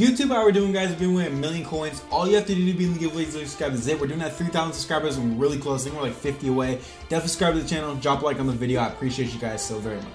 YouTube, how we're doing, guys. We're giving away a million coins. All you have to do to be in the giveaway is subscribe. Is it. We're doing that 3,000 subscribers. We're really close. I think we're like 50 away. Definitely subscribe to the channel. Drop a like on the video. I appreciate you guys so very much.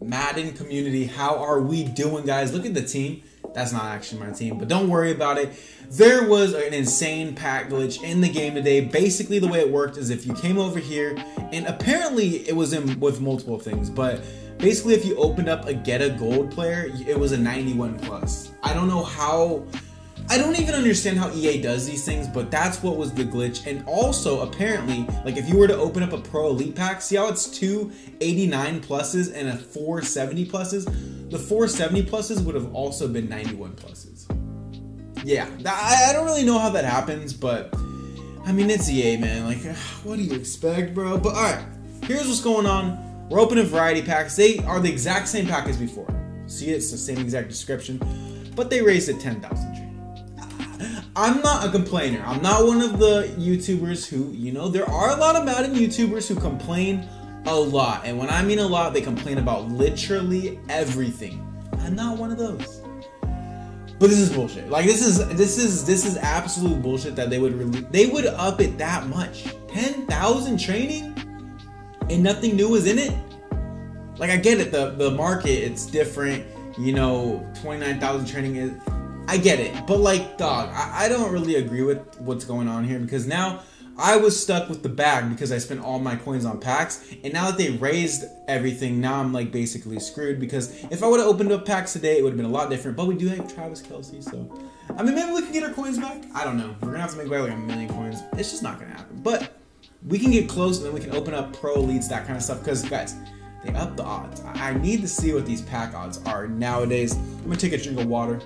Madden community, how are we doing, guys? Look at the team. That's not actually my team, but don't worry about it. There was an insane pack glitch in the game today. Basically, the way it worked is if you came over here, and apparently it was in with multiple things, but basically if you opened up a get a gold player, it was a 91 plus. I don't know how I don't even understand how EA does these things, but that's what was the glitch. And also, apparently, like if you were to open up a Pro Elite pack, see how it's two 89 pluses and a 470 pluses? The 470 pluses would have also been 91 pluses. Yeah, I don't really know how that happens, but I mean, it's EA, man. Like, what do you expect, bro? But alright, here's what's going on. We're opening variety packs. They are the exact same pack as before. See, it's the same exact description, but they raised it 10,000 I'm not a complainer. I'm not one of the YouTubers who, you know, there are a lot of Madden YouTubers who complain a lot. And when I mean a lot, they complain about literally everything. I'm not one of those. But this is bullshit. Like this is this is this is absolute bullshit that they would release. They would up it that much. 10,000 training and nothing new is in it? Like I get it, the the market it's different. You know, 29,000 training is I get it, but like, dog, I, I don't really agree with what's going on here because now I was stuck with the bag because I spent all my coins on packs, and now that they raised everything, now I'm like basically screwed because if I would have opened up packs today, it would have been a lot different. But we do have Travis Kelce, so I mean, maybe we can get our coins back. I don't know. We're gonna have to make like a million coins. It's just not gonna happen, but we can get close and then we can open up pro leads, that kind of stuff. Because guys, they up the odds. I need to see what these pack odds are nowadays. I'm gonna take a drink of water.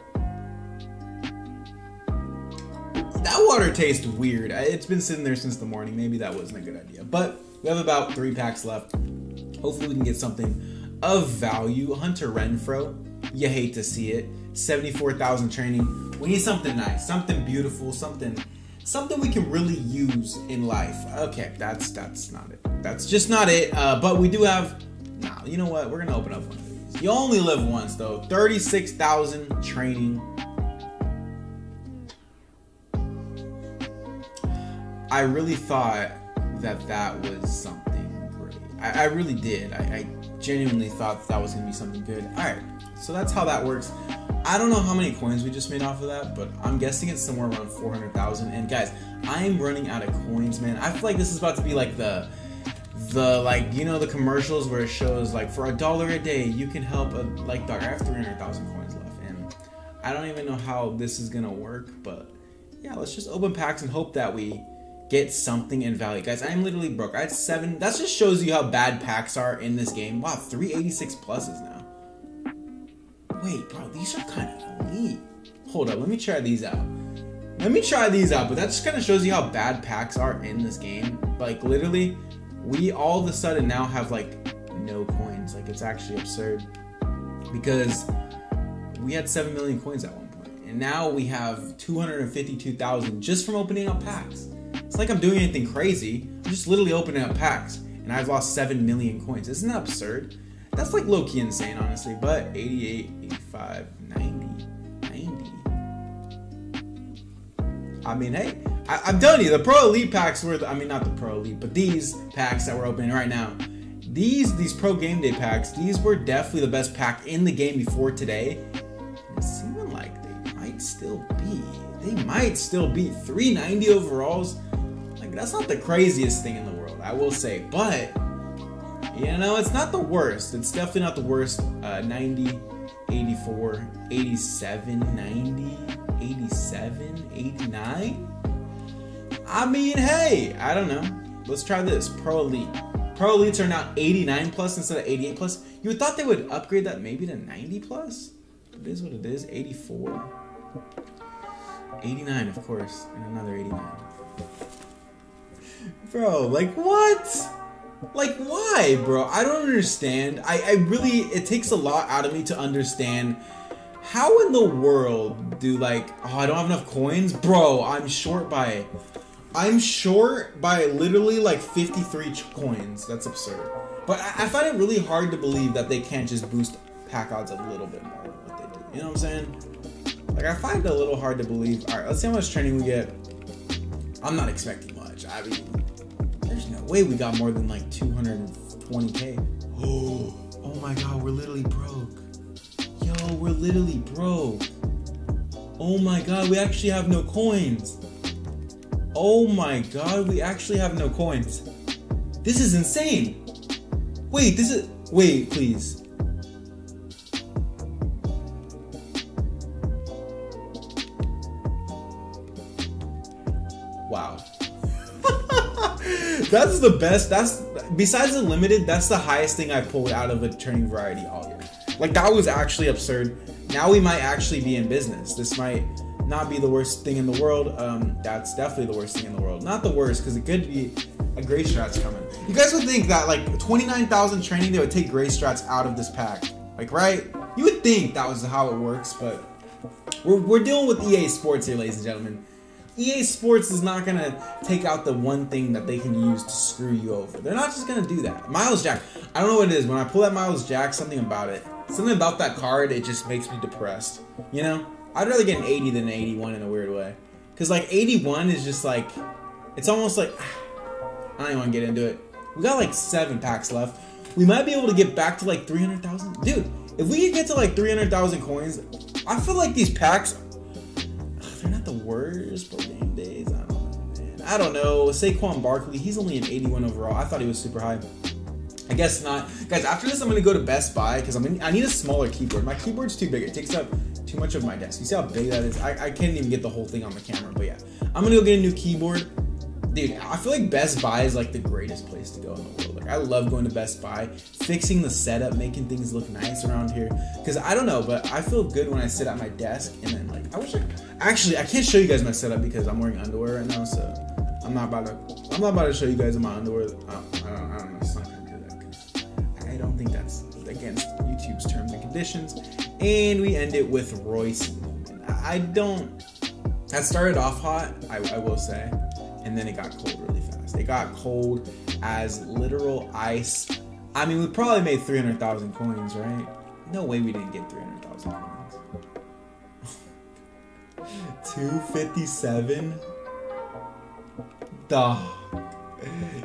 That water tastes weird. It's been sitting there since the morning. Maybe that wasn't a good idea. But we have about three packs left. Hopefully, we can get something of value. Hunter Renfrow, you hate to see it. 74,000 training. We need something nice, something beautiful, something something we can really use in life. Okay, that's that's not it. That's just not it. Uh, but we do have. Nah, you know what? We're gonna open up one of these. You only live once, though. 36,000 training. I really thought that that was something great. I, I really did. I, I, genuinely thought that was gonna be something good. All right, so that's how that works. I don't know how many coins we just made off of that, but I'm guessing it's somewhere around 400,000. And guys, I am running out of coins, man. I feel like this is about to be like the the like you know the commercials where it shows like for a dollar a day you can help a like dog. I have 300,000 coins left, and I don't even know how this is gonna work, but yeah, let's just open packs and hope that we get something in value. Guys, I'm literally broke. I had seven. That just shows you how bad packs are in this game. Wow, 386 pluses now. Wait, bro, these are kind of elite. Hold up, let me try these out. Let me try these out, but that just kind of shows you how bad packs are in this game. Like, literally, we all of a sudden now have, like, no coins. Like, it's actually absurd. Because we had 7 million coins at one point, And now we have 252,000 just from opening up packs. It's like I'm doing anything crazy. I'm just literally opening up packs, and I've lost 7 million coins. Isn't that absurd? That's like low key insane, honestly. But 88, 85, 90, 90. I mean, hey, I, am telling you, the Pro Elite packs were, the, I mean, not the Pro Elite, but these packs that we're opening right now, these these Pro Game Day packs, these were definitely the best pack in the game before today. It's seeming like they might still be. They might still be 390 overalls that's not the craziest thing in the world, I will say. But you know, it's not the worst. It's definitely not the worst. Uh, 90, 84, 87, 90, 87, 89. I mean, hey, I don't know. Let's try this. Pro Elite. Pro Elites are now 89 plus instead of 88 plus. You would thought they would upgrade that maybe to 90 plus. It is what it is. 84. 89, of course. And another 89. Bro, like what? Like why, bro? I don't understand. I, I really it takes a lot out of me to understand how in the world do like oh I don't have enough coins? Bro, I'm short by I'm short by literally like 53 coins. That's absurd. But I, I find it really hard to believe that they can't just boost pack odds a little bit more than what they do. You know what I'm saying? Like I find it a little hard to believe. All right, let's see how much training we get. I'm not expecting I mean, there's no way we got more than like 220k. Oh, oh my god, we're literally broke. Yo, we're literally broke. Oh my god, we actually have no coins. Oh my god, we actually have no coins. This is insane. Wait, this is. Wait, please. The best. That's besides the limited. That's the highest thing I pulled out of a turning variety all year. Like that was actually absurd. Now we might actually be in business. This might not be the worst thing in the world. Um, that's definitely the worst thing in the world. Not the worst because it could be a gray strat's coming. You guys would think that like 29,000 training they would take gray strats out of this pack. Like right? You would think that was how it works, but we're, we're dealing with EA Sports here, ladies and gentlemen. EA Sports is not gonna take out the one thing that they can use to screw you over. They're not just gonna do that. Myles Jack, I don't know what it is. When I pull that Myles Jack, something about it, something about that card, it just makes me depressed. You know, I'd rather get an 80 than an 81 in a weird way, because like 81 is just like, it's almost like I don't even want to get into it. We got like seven packs left. We might be able to get back to like 300,000, dude. If we can get to like 300,000 coins, I feel like these packs the worst for game days. I don't know, man. I don't know. Saquon Barkley, he's only an 81 overall. I thought he was super high. But I guess not. Guys, after this, I'm going to go to Best Buy because I'm I need a smaller keyboard. My keyboard's too big. It takes up too much of my desk. You see how big that is? I, I can't even get the whole thing on the camera. But yeah, I'm going to go get a new keyboard. Dude, I feel like Best Buy is like the greatest place to go in the world. Like I love going to Best Buy, fixing the setup, making things look nice around here. Cause I don't know, but I feel good when I sit at my desk and then like I wish I actually I can't show you guys my setup because I'm wearing underwear right now, so I'm not about to I'm not about to show you guys my underwear. I I don't, I don't know. It's not gonna do that I don't think that's against YouTube's terms and conditions. And we end it with Royce. I don't. That started off hot, I, I will say and then it got cold really fast. It got cold as literal ice. I mean, we probably made 300,000 coins, right? No way we didn't get 300,000 coins. 257? Duh.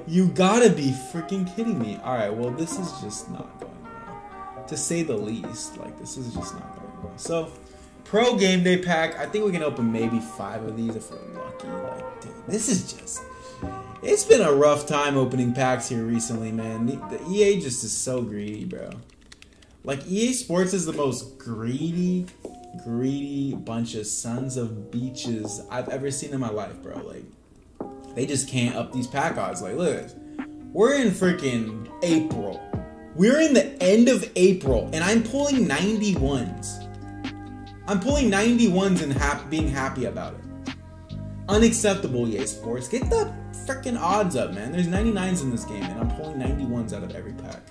You gotta be freaking kidding me. Alright, well, this is just not going well. To say the least. Like, this is just not going well. So, Pro Game Day pack. I think we can open maybe five of these if we're lucky. Like, dude, this is just. It's been a rough time opening packs here recently, man. The, EA just is so greedy, bro. Like EA Sports is the most greedy, greedy bunch of sons of beaches I've ever seen in my life, bro. Like, they just can't up these pack odds. Like, look, we're in freaking April. We're in the end of April, and I'm pulling 91s. I'm pulling 91s and being happy about it. Unacceptable, EA Sports. Get the freaking odds up, man. There's 99s in this game, and I'm pulling 91s out of every pack.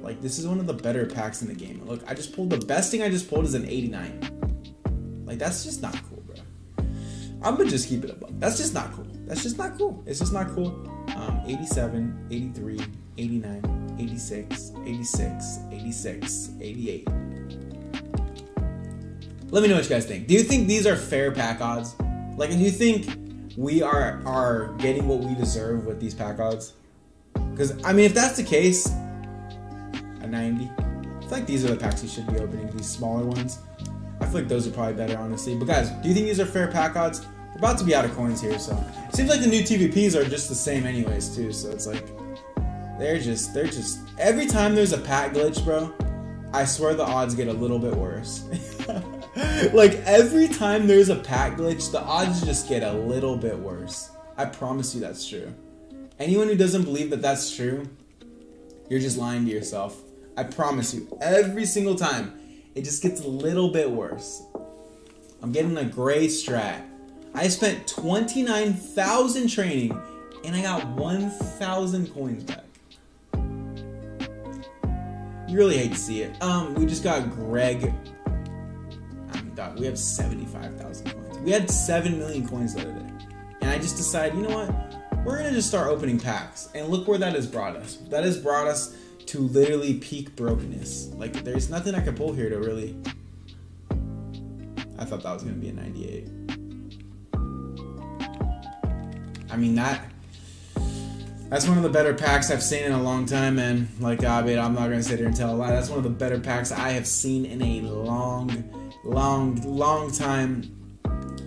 Like, this is one of the better packs in the game. Look, I just pulled the best thing I just pulled is an 89. Like, that's just not cool, bro. I'm gonna just keep it above. That's just not cool. That's just not cool. It's just not cool. Um, 87, 83, 89, 86, 86, 86, 88. Let me know what you guys think. Do you think these are fair pack odds? Like, do you think we are are getting what we deserve with these pack odds? Because I mean, if that's the case, a 90. I feel like these are the packs you should be opening. These smaller ones. I feel like those are probably better, honestly. But guys, do you think these are fair pack odds? We're about to be out of coins here, so it seems like the new TVPs are just the same, anyways, too. So it's like they're just they're just every time there's a pack glitch, bro. I swear the odds get a little bit worse. like every time there's a pack glitch, the odds just get a little bit worse. I promise you that's true. Anyone who doesn't believe that that's true, you're just lying to yourself. I promise you, every single time, it just gets a little bit worse. I'm getting a gray strat. I spent 29,000 training and I got 1,000 coins back. You really hate to see it. Um, we just got Greg dog, we have 75,000 coins. We had 7 million coins the other day. And I just decided, you know what? We're going to just start opening packs. And look where that has brought us. That has brought us to literally peak brokenness. Like there's nothing I can pull here to really. I thought that was gonna be a 98. I mean that. That's one of the better packs I've seen in a long time, man. Like Abed, I'm not gonna sit here and tell a lie. That's one of the better packs I have seen in a long, long, long time.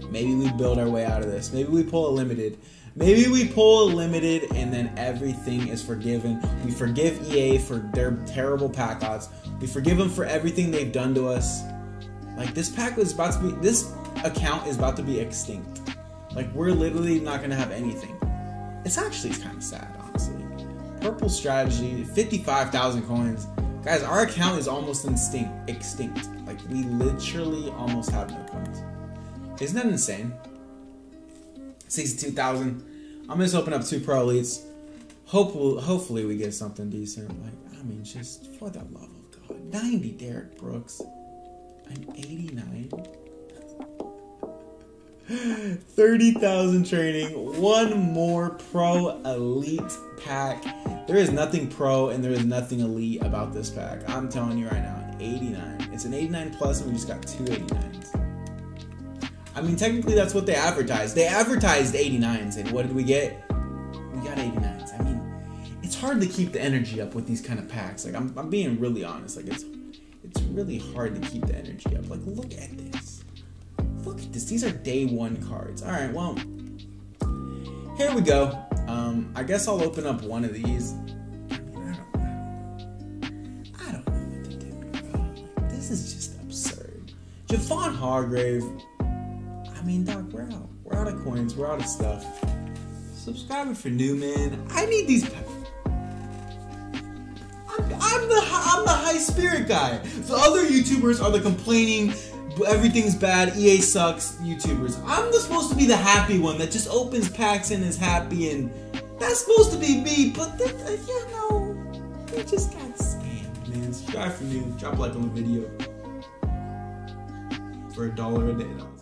Maybe we build our way out of this. Maybe we pull a limited. Maybe we pull a limited and then everything is forgiven. We forgive EA for their terrible pack odds. We forgive them for everything they've done to us. Like this pack was about to be this account is about to be extinct. Like we're literally not gonna have anything. It's actually kind of sad, honestly. Purple strategy, 55,000 coins. Guys, our account is almost instinct, extinct. Like we literally almost have no coins. Isn't that insane? 62,000. I'm gonna just open up two pro elites. Hopefully, hopefully we get something decent. Like, I mean, just for the love of God. 90 Derrick Brooks. I'm 89. 30,000 training. One more pro elite pack. There is nothing pro and there is nothing elite about this pack. I'm telling you right now, 89. It's an 89 plus and we just got two 89s. I mean, technically, that's what they advertised. They advertised 89s, and what did we get? We got 89s. I mean, it's hard to keep the energy up with these kind of packs. Like, I'm, I'm being really honest. Like, it's it's really hard to keep the energy up. Like, look at this. This. These are day one cards. All right, well, here we go. Um, I guess I'll open up one of these. I don't, I don't know what to do. Like, this is just absurd. Javon Hargrave I mean, Doc, we're out. We're out of coins. We're out of stuff. Subscribing for new, man. I need these. I'm, I'm the I'm the high spirit guy. The other YouTubers are the complaining. Everything's bad. EA sucks. YouTubers. I'm supposed to be the happy one that just opens packs and is happy, and that's supposed to be me. But the, uh, you know, we just got scammed, man. Subscribe for new. Drop a like on the video for a dollar a day.